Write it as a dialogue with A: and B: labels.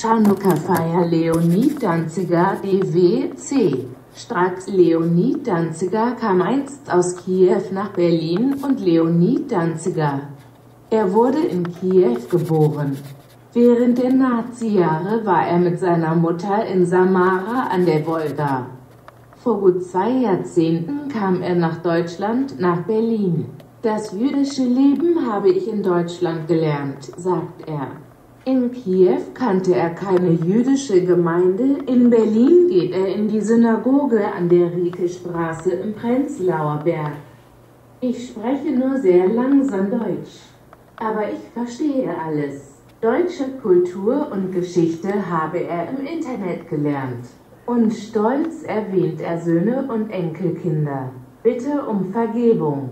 A: Chanukka-Feier Leonid Danziger DWC Stracks Leonid Danziger kam einst aus Kiew nach Berlin und Leonid Danziger. Er wurde in Kiew geboren. Während der Nazi-Jahre war er mit seiner Mutter in Samara an der Wolga. Vor gut zwei Jahrzehnten kam er nach Deutschland, nach Berlin. Das jüdische Leben habe ich in Deutschland gelernt, sagt er. In Kiew kannte er keine jüdische Gemeinde, in Berlin geht er in die Synagoge an der Rieke-Straße im Prenzlauer Berg. Ich spreche nur sehr langsam Deutsch. Aber ich verstehe alles. Deutsche Kultur und Geschichte habe er im Internet gelernt. Und stolz erwähnt er Söhne und Enkelkinder. Bitte um Vergebung.